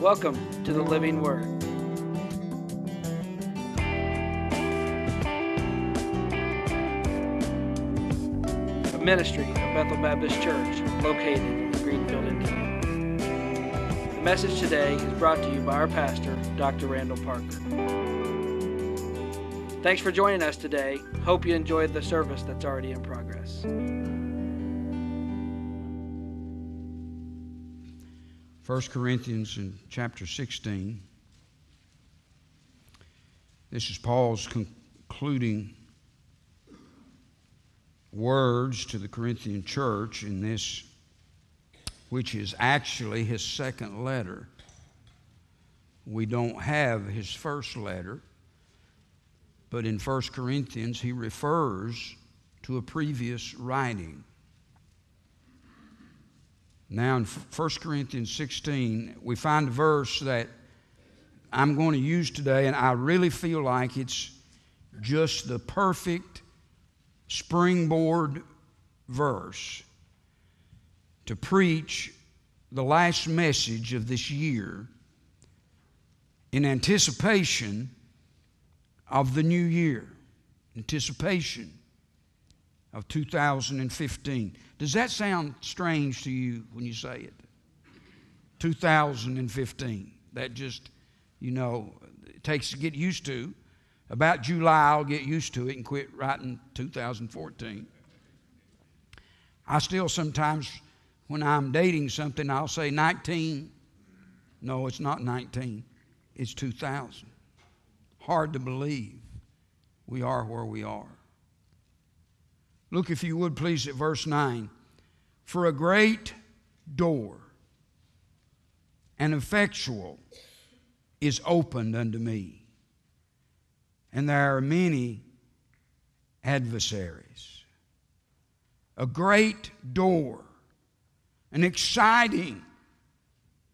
Welcome to the Living Word. A ministry of Bethel Baptist Church located in Greenfield, Indiana. The message today is brought to you by our pastor, Dr. Randall Parker. Thanks for joining us today. Hope you enjoyed the service that's already in progress. 1 Corinthians in chapter 16. This is Paul's concluding words to the Corinthian church in this, which is actually his second letter. We don't have his first letter, but in 1 Corinthians he refers to a previous writing. Now, in 1 Corinthians 16, we find a verse that I'm going to use today, and I really feel like it's just the perfect springboard verse to preach the last message of this year in anticipation of the new year, anticipation of 2015. Does that sound strange to you when you say it? 2015. That just, you know, it takes to get used to. About July, I'll get used to it and quit writing 2014. I still sometimes, when I'm dating something, I'll say 19. No, it's not 19, it's 2000. Hard to believe we are where we are. Look, if you would please, at verse 9. For a great door and effectual is opened unto me, and there are many adversaries. A great door, an exciting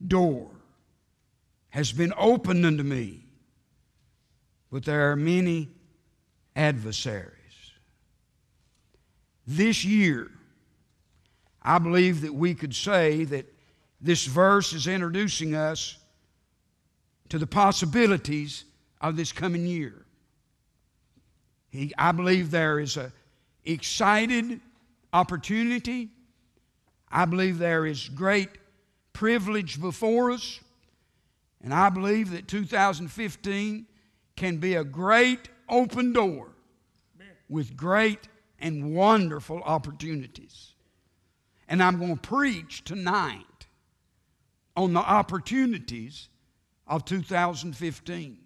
door has been opened unto me, but there are many adversaries. This year, I believe that we could say that this verse is introducing us to the possibilities of this coming year. He, I believe there is a excited opportunity. I believe there is great privilege before us. And I believe that 2015 can be a great open door with great and wonderful opportunities. And I'm going to preach tonight on the opportunities of 2015.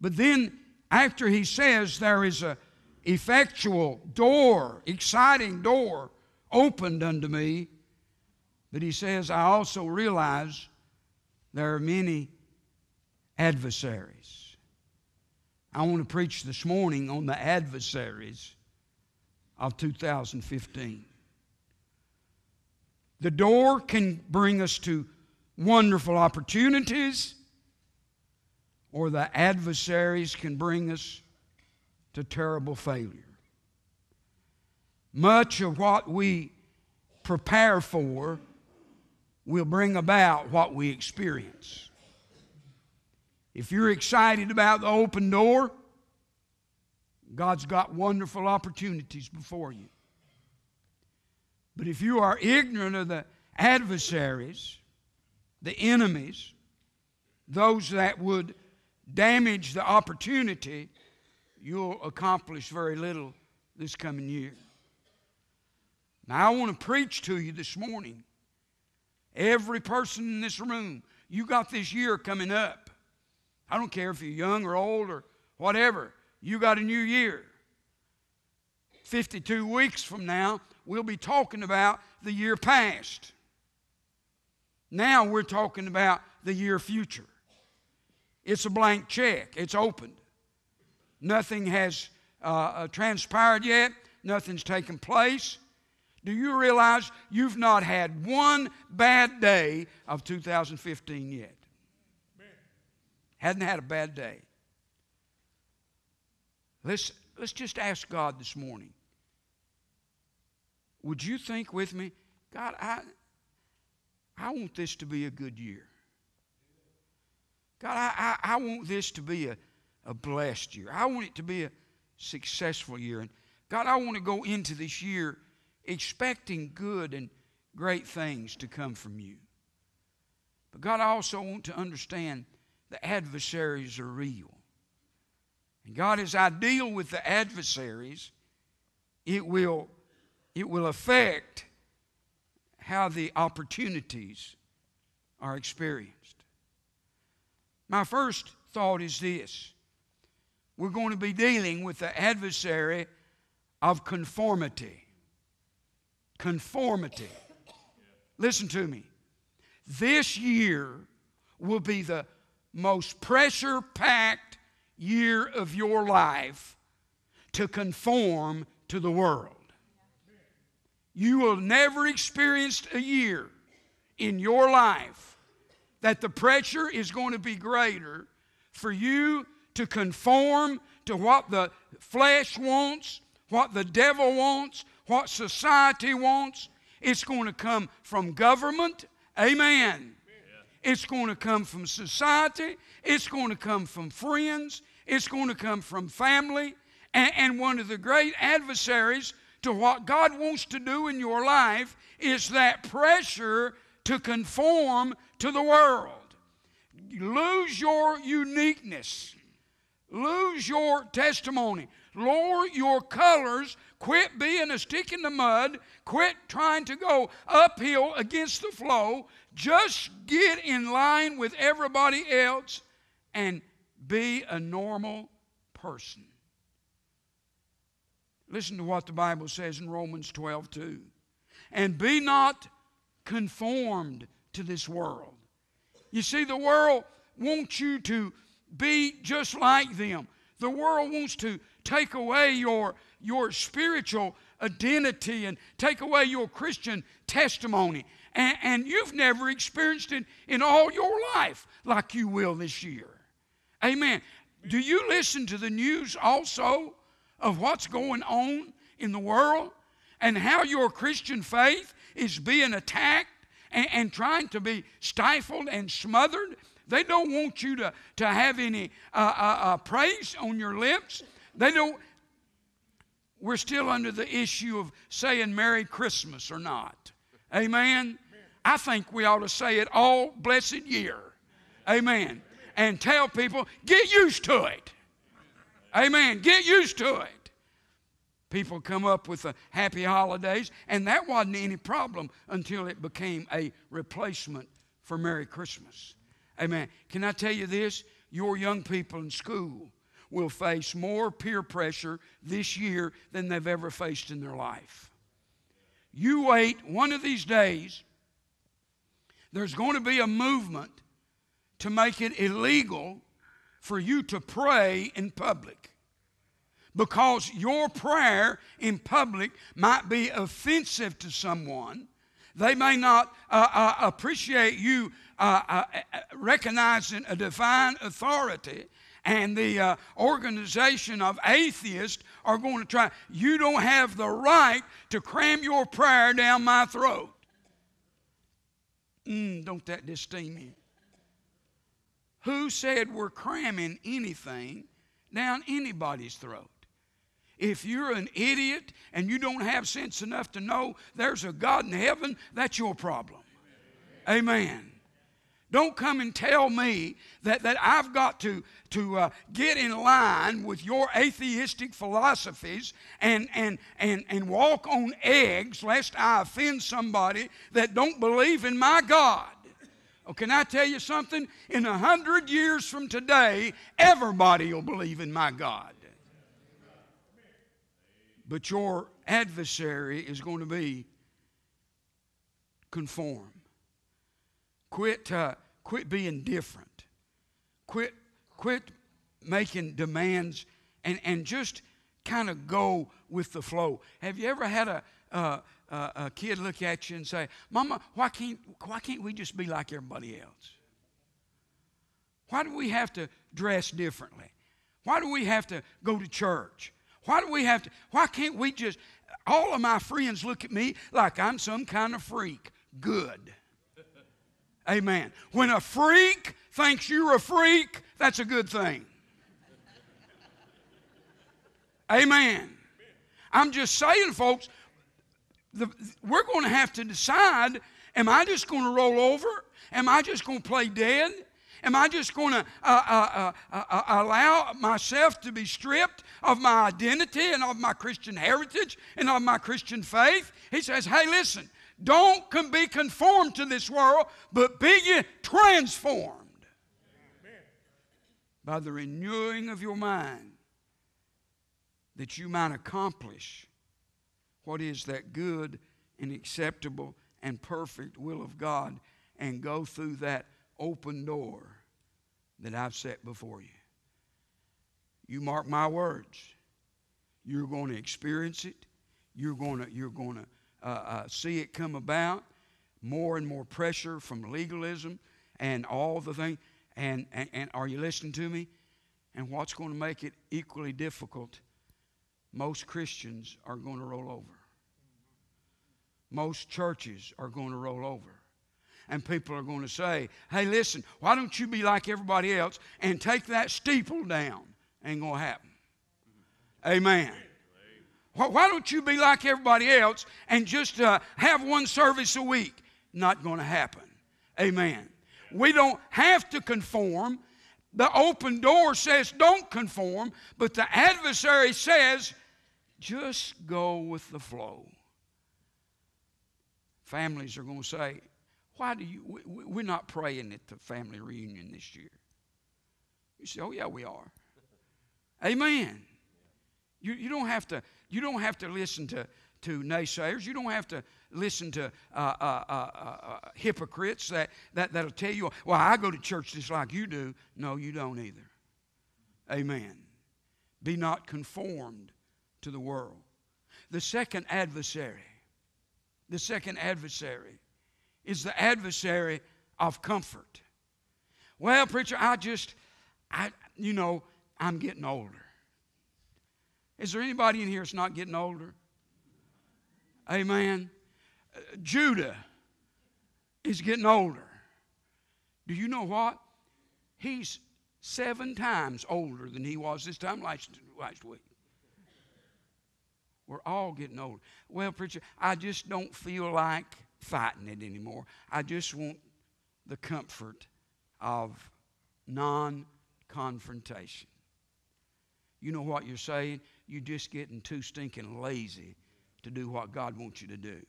But then, after he says there is a effectual door, exciting door opened unto me, but he says, I also realize there are many adversaries. I want to preach this morning on the adversaries of 2015. The door can bring us to wonderful opportunities, or the adversaries can bring us to terrible failure. Much of what we prepare for will bring about what we experience. If you're excited about the open door, God's got wonderful opportunities before you. But if you are ignorant of the adversaries, the enemies, those that would damage the opportunity, you'll accomplish very little this coming year. Now, I want to preach to you this morning. Every person in this room, you got this year coming up. I don't care if you're young or old or whatever you got a new year. 52 weeks from now, we'll be talking about the year past. Now we're talking about the year future. It's a blank check, it's opened. Nothing has uh, uh, transpired yet, nothing's taken place. Do you realize you've not had one bad day of 2015 yet? Hadn't had a bad day. Let's, let's just ask God this morning. Would you think with me, God, I, I want this to be a good year. God, I, I, I want this to be a, a blessed year. I want it to be a successful year. And God, I want to go into this year expecting good and great things to come from you. But God, I also want to understand the adversaries are real. And God, as I deal with the adversaries, it will, it will affect how the opportunities are experienced. My first thought is this we're going to be dealing with the adversary of conformity. Conformity. Listen to me. This year will be the most pressure packed year of your life to conform to the world. You will never experience a year in your life that the pressure is going to be greater for you to conform to what the flesh wants, what the devil wants, what society wants. It's going to come from government. Amen. It's going to come from society. It's going to come from friends. It's going to come from family. And, and, one of the great adversaries to what God wants to do in your life is that pressure to conform to the world. lose your uniqueness, lose your testimony, lower your colors, quit being a stick in the mud, quit trying to go uphill against the flow. Just get in line with everybody else and be a normal person. Listen to what the Bible says in Romans 12 2. And be not conformed to this world. You see, the world wants you to be just like them. The world wants to take away your, your spiritual identity and take away your Christian testimony. And, and you've never experienced it in all your life like you will this year. Amen. Do you listen to the news also of what's going on in the world and how your Christian faith is being attacked and, and trying to be stifled and smothered? They don't want you to, to have any uh, uh, uh, praise on your lips. They don't. We're still under the issue of saying Merry Christmas or not. Amen. I think we ought to say it all blessed year. Amen and tell people, get used to it. Amen. Get used to it. People come up with the happy holidays, and that wasn't any problem until it became a replacement for Merry Christmas. Amen. Can I tell you this? Your young people in school will face more peer pressure this year than they've ever faced in their life. You wait one of these days, there's going to be a movement to make it illegal for you to pray in public. Because your prayer in public might be offensive to someone. They may not uh, uh, appreciate you uh, uh recognizing a divine authority and the uh, organization of atheists are going to try. You don't have the right to cram your prayer down my throat. Mm, don't that sting me? Who said we're cramming anything down anybody's throat? If you're an idiot and you don't have sense enough to know there's a God in heaven, that's your problem. Amen. Don't come and tell me that, that I've got to, to uh, get in line with your atheistic philosophies and, and, and, and walk on eggs lest I offend somebody that don't believe in my God. Oh, can I tell you something? In a hundred years from today, everybody will believe in my God. But your adversary is going to be conform. Quit, uh, quit being different. Quit, quit making demands and, and just kind of go with the flow. Have you ever had a, a kid look at you and say, Mama, why can't, why can't we just be like everybody else? Why do we have to dress differently? Why do we have to go to church? Why do we have to, why can't we just, all of my friends look at me like I'm some kind of freak. Good. Amen. When a freak thinks you're a freak, that's a good thing. Amen. I'm just saying, folks, the, we're going to have to decide am I just going to roll over? Am I just going to play dead? Am I just going to uh, uh, uh, uh, allow myself to be stripped of my identity and of my Christian heritage and of my Christian faith? He says, hey, listen, don't be conformed to this world, but be ye transformed Amen. by the renewing of your mind that you might accomplish what is that good and acceptable and perfect will of God and go through that open door that I've set before you. You mark my words. You're going to experience it. You're going to, you're going to uh, uh, see it come about. More and more pressure from legalism and all the things. And, and, and are you listening to me? And what's going to make it equally difficult? Most Christians are going to roll over. Most churches are going to roll over and people are going to say, hey, listen, why don't you be like everybody else and take that steeple down? Ain't going to happen. Amen. Why don't you be like everybody else and just uh, have one service a week? Not going to happen. Amen. We don't have to conform. The open door says don't conform, but the adversary says just go with the flow. Families are going to say, why do you, we, we're not praying at the family reunion this year. You say, oh, yeah, we are. Amen. You, you, don't have to, you don't have to listen to, to naysayers. You don't have to listen to uh, uh, uh, uh, hypocrites that, that, that'll tell you, well, I go to church just like you do. No, you don't either. Amen. Be not conformed to the world. The second adversary, the second adversary is the adversary of comfort. Well, preacher, I just, I, you know, I'm getting older. Is there anybody in here that's not getting older? Amen. Uh, Judah is getting older. Do you know what? He's seven times older than he was this time last, last week. We're all getting older. Well, preacher, I just don't feel like fighting it anymore. I just want the comfort of non confrontation. You know what you're saying? You're just getting too stinking lazy to do what God wants you to do.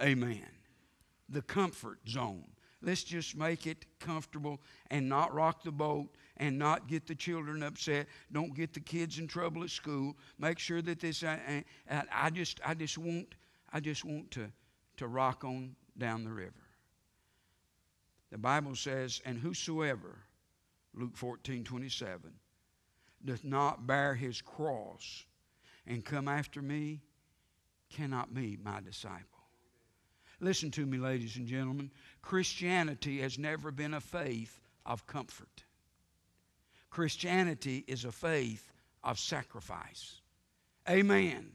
Amen. The comfort zone. Let's just make it comfortable and not rock the boat and not get the children upset. Don't get the kids in trouble at school. Make sure that this. Uh, uh, I just, I just want, I just want to to rock on down the river. The Bible says, and whosoever, Luke 14 27, doth not bear his cross and come after me cannot be my disciple. Listen to me, ladies and gentlemen. Christianity has never been a faith of comfort. Christianity is a faith of sacrifice. Amen. Amen.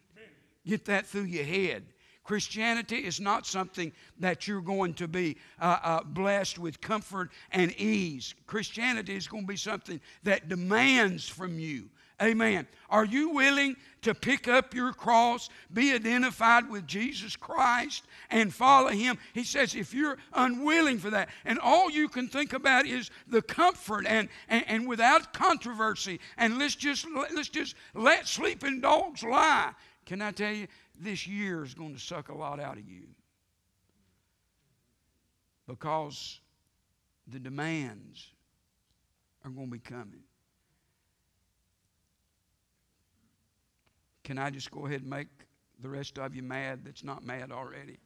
Get that through your head. Christianity is not something that you're going to be uh, uh, blessed with comfort and ease. Christianity is going to be something that demands from you. Amen. Are you willing to pick up your cross, be identified with Jesus Christ, and follow Him? He says, if you're unwilling for that, and all you can think about is the comfort and, and, and without controversy, and let's just, let's just let sleeping dogs lie. Can I tell you, this year is going to suck a lot out of you because the demands are going to be coming. Can I just go ahead and make the rest of you mad that's not mad already?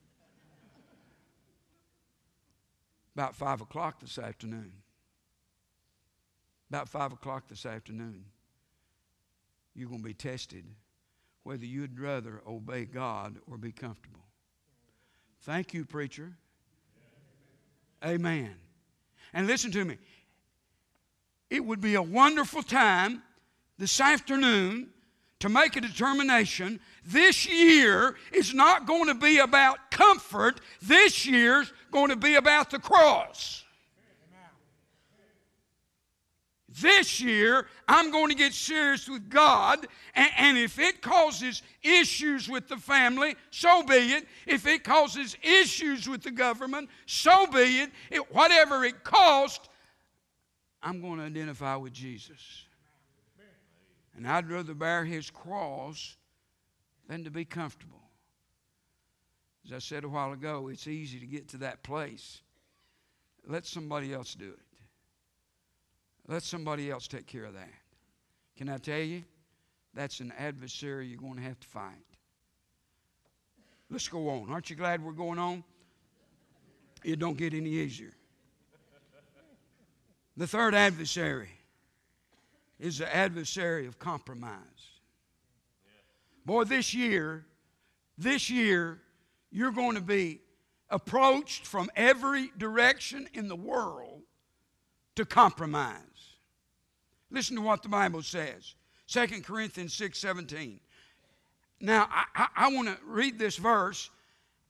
About 5 o'clock this afternoon. About 5 o'clock this afternoon, you're going to be tested whether you'd rather obey God or be comfortable. Thank you, preacher. Amen. And listen to me. It would be a wonderful time this afternoon to make a determination. This year is not going to be about comfort, this year's going to be about the cross. This year I'm going to get serious with God, and, and, if it causes issues with the family, so be it. If it causes issues with the government, so be it. it whatever it costs, I'm going to identify with Jesus. And I'd rather bear his cross than to be comfortable. As I said a while ago, it's easy to get to that place. Let somebody else do it. Let somebody else take care of that. Can I tell you? That's an adversary you're going to have to fight. Let's go on. Aren't you glad we're going on? It don't get any easier. The third adversary is the adversary of compromise. Boy, this year, this year, you're going to be approached from every direction in the world to compromise. Listen to what the Bible says 2 Corinthians 6 17. Now, I, I, I want to read this verse,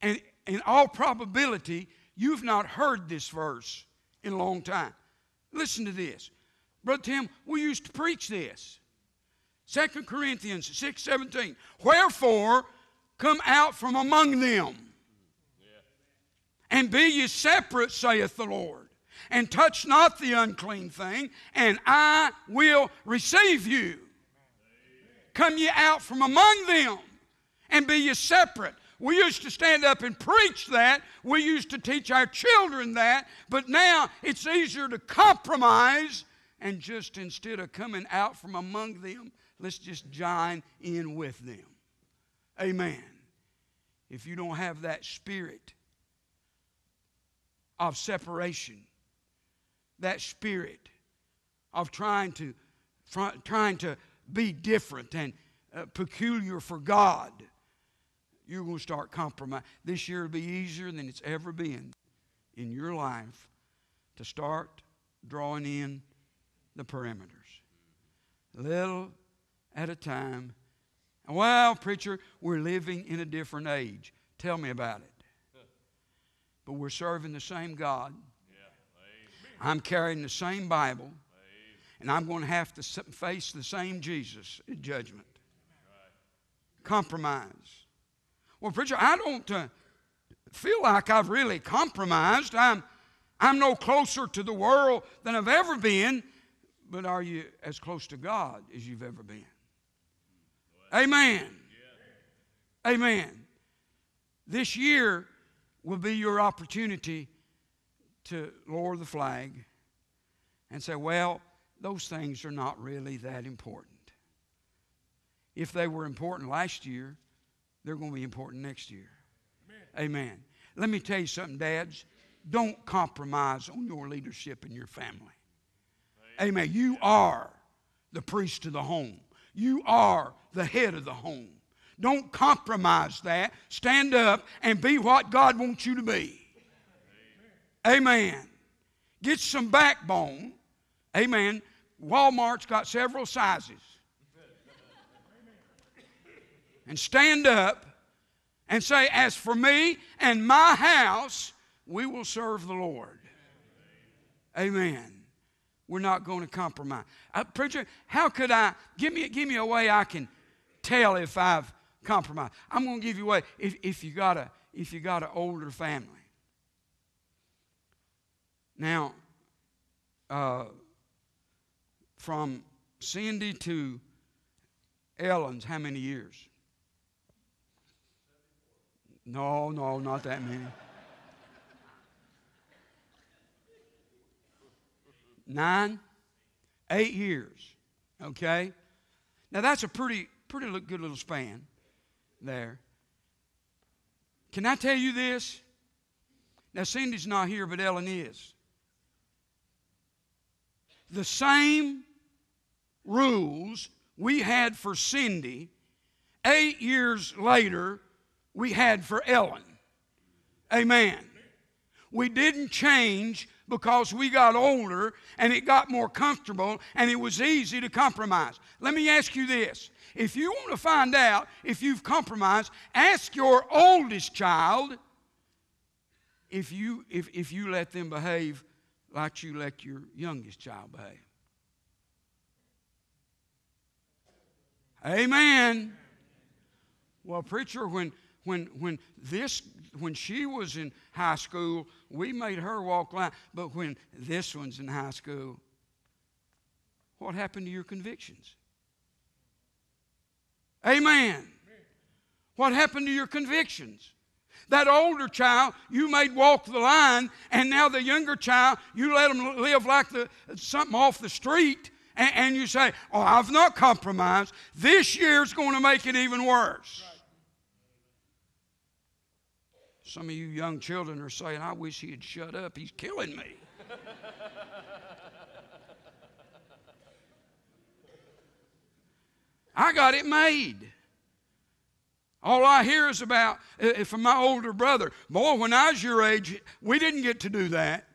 and in all probability, you've not heard this verse in a long time. Listen to this. Brother Tim, we used to preach this. 2 Corinthians 6 17. Wherefore, come out from among them, and be ye separate, saith the Lord, and touch not the unclean thing, and I will receive you. Come ye out from among them, and be ye separate. We used to stand up and preach that. We used to teach our children that. But now it's easier to compromise and just instead of coming out from among them, let's just join in with them. Amen. If you don't have that spirit of separation, that spirit of trying to trying to be different and uh, peculiar for God, you're going to start compromising. This year will be easier than it's ever been in your life to start drawing in the perimeters. Little at a time. Well, preacher, we're living in a different age. Tell me about it. But we're serving the same God. I'm carrying the same Bible. And I'm going to have to face the same Jesus in judgment. Compromise. Well, preacher, I don't uh, feel like I've really compromised. I'm, I'm no closer to the world than I've ever been but are you as close to God as you've ever been? Amen. Amen. This year will be your opportunity to lower the flag and say, well, those things are not really that important. If they were important last year, they're going to be important next year. Amen. Amen. Let me tell you something, dads. Don't compromise on your leadership in your family. Amen. You are the priest of the home. You are the head of the home. Don't compromise that. Stand up and be what God wants you to be. Amen. Get some backbone. Amen. Walmart's got several sizes. And stand up and say, As for me and my house, we will serve the Lord. Amen. We're not going to compromise. Uh, preacher, how could I? Give me, give me a way I can tell if I've compromised. I'm going to give you a way if, if you got a if you got an older family. Now, uh, from Cindy to Ellen's, how many years? No, no, not that many. nine, eight years. Okay? Now that's a pretty, pretty good little span there. Can I tell you this? Now, Cindy's not here, but Ellen is. The same rules we had for Cindy, eight years later, we had for Ellen. Amen. We didn't change because we got older and it got more comfortable and it was easy to compromise. Let me ask you this. If you want to find out if you've compromised, ask your oldest child if you, if, if you let them behave like you let your youngest child behave. Amen. Well, preacher, when when when this when she was in high school, we made her walk line. But when this one's in high school, what happened to your convictions? Amen. What happened to your convictions? That older child, you made walk the line, and now the younger child, you let them live like the, something off the street, and, and you say, Oh, I've not compromised. This year's going to make it even worse. Some of you young children are saying, I wish he'd shut up. He's killing me. I got it made. All I hear is about uh, from my older brother. Boy, when I was your age, we didn't get to do that.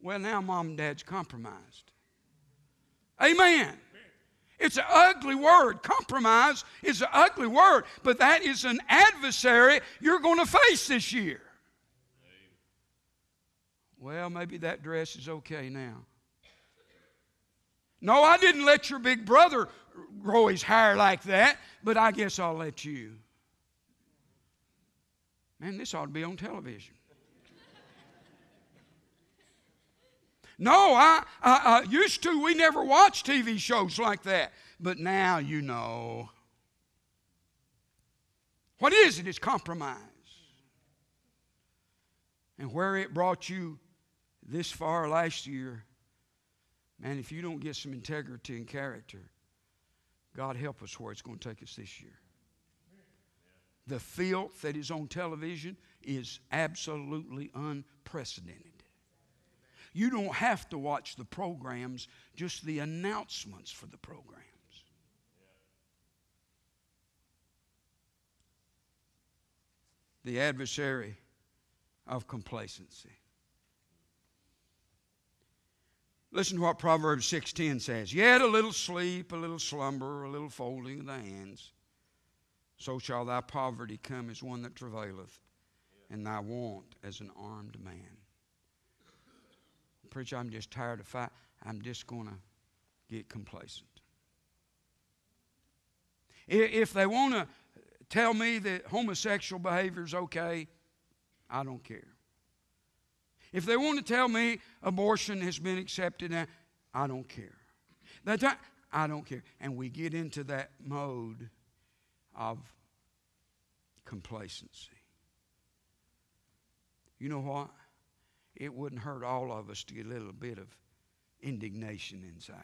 Well, now mom and dad's compromised. Amen. It's an ugly word. Compromise is an ugly word, but that is an adversary you're going to face this year. Well, maybe that dress is okay now. No, I didn't let your big brother grow his hair like that, but I guess I'll let you. Man, this ought to be on television. No, I, I, I, used to. We never watched TV shows like that. But now you know. What is it? It's compromise. And where it brought you this far last year, man, if you don't get some integrity and character, God help us where it's going to take us this year. The filth that is on television is absolutely unprecedented. You don't have to watch the programs, just the announcements for the programs. The adversary of complacency. Listen to what Proverbs 6:10 says. Yet a little sleep, a little slumber, a little folding of the hands, so shall thy poverty come as one that travaileth, and thy want as an armed man. Preacher, I'm just tired of fight. I'm just going to get complacent. If they want to tell me that homosexual behavior is okay, I don't care. If they want to tell me abortion has been accepted, I don't care. That I don't care. And we get into that mode of complacency. You know what? it wouldn't hurt all of us to get a little bit of indignation inside.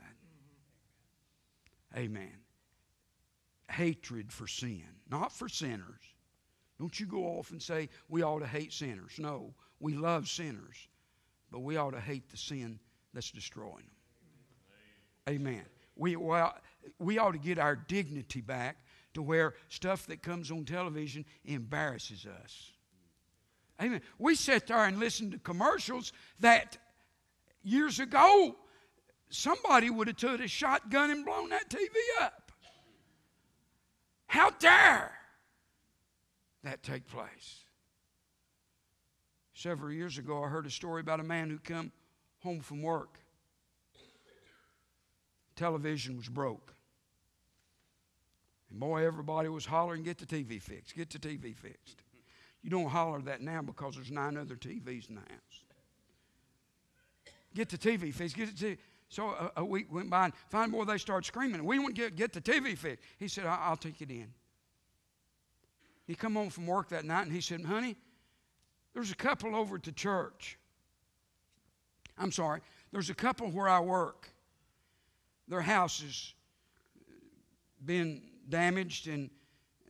Amen. Hatred for sin, not for sinners. Don't you go off and say we ought to hate sinners. No, we love sinners, but we ought to hate the sin that's destroying them. Amen. We, well, we ought to get our dignity back to where stuff that comes on television embarrasses us. Amen. We sit there and listen to commercials that years ago somebody would have took a shotgun and blown that TV up. How dare that take place? Several years ago, I heard a story about a man who come home from work. Television was broke. And boy, everybody was hollering, get the TV fixed, get the TV fixed. You don't holler that now because there's nine other TVs in the house. Get the TV fixed. Get the TV. So a, a, week went by, and finally, boy, they start screaming. We want to get, get the TV fixed. He said, I'll take it in. He come home from work that night, and he said, honey, there's a couple over at the church. I'm sorry, there's a couple where I work. Their house has been damaged, and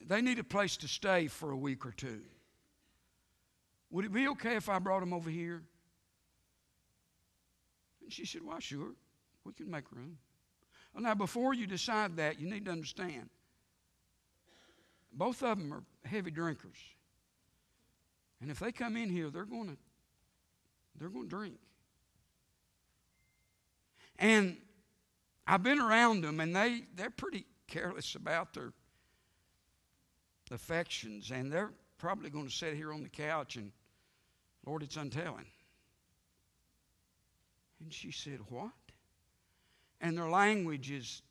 they need a place to stay for a week or two. Would it be okay if I brought him over here? And she said, Why, sure. We can make room. Well, now, before you decide that, you need to understand both of them are heavy drinkers. And if they come in here, they're going to they're going to drink. And I've been around them, and they, they're pretty careless about their affections, and they're probably going to sit here on the couch and Lord, it's untelling. And she said, What? And their language is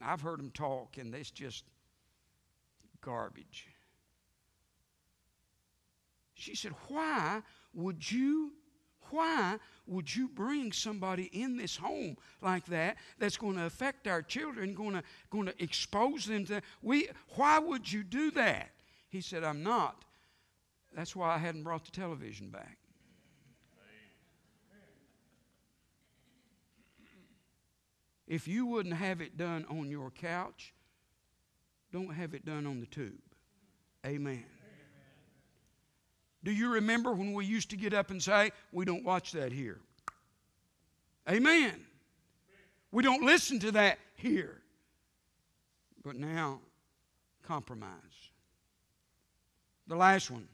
I've heard them talk, and it's just garbage. She said, Why would you? Why would you bring somebody in this home like that that's going to affect our children, going to, going to expose them to we why would you do that? He said, I'm not. That's why I hadn't brought the television back. If you wouldn't have it done on your couch, don't have it done on the tube. Amen. Do you remember when we used to get up and say, We don't watch that here? Amen. We don't listen to that here. But now, compromise. The last one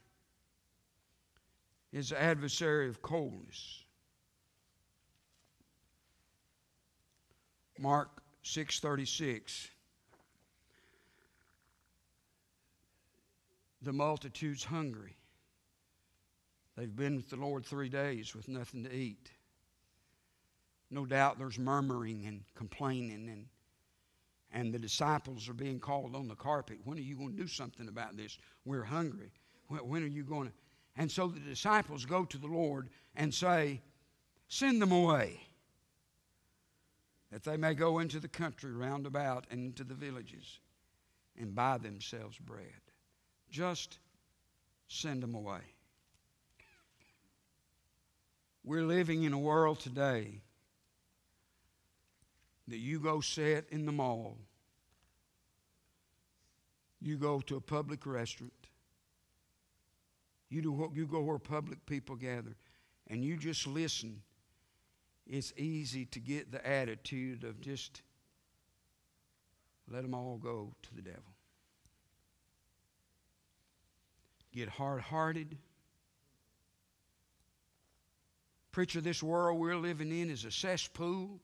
is the adversary of coldness. Mark 6:36 The multitude's hungry. They've been with the Lord 3 days with nothing to eat. No doubt there's murmuring and complaining and and the disciples are being called on the carpet. When are you going to do something about this? We're hungry. When are you going to? And so the disciples go to the Lord and say, Send them away that they may go into the country round about and into the villages and buy themselves bread. Just send them away. We're living in a world today that you go sit in the mall, you go to a public restaurant, you, do, you go where public people gather, and you just listen it's easy to get the attitude of just let them all go to the devil. Get hard hearted. Preacher, this world we're living in is a cesspool.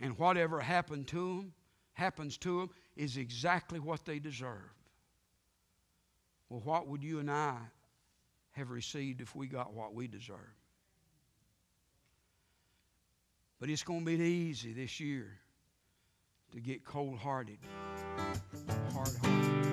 And whatever happened to them, happens to them, is exactly what they deserve. Well, what would you and I have received if we got what we deserve? But it's going to be easy this year to get cold hearted, hard hearted.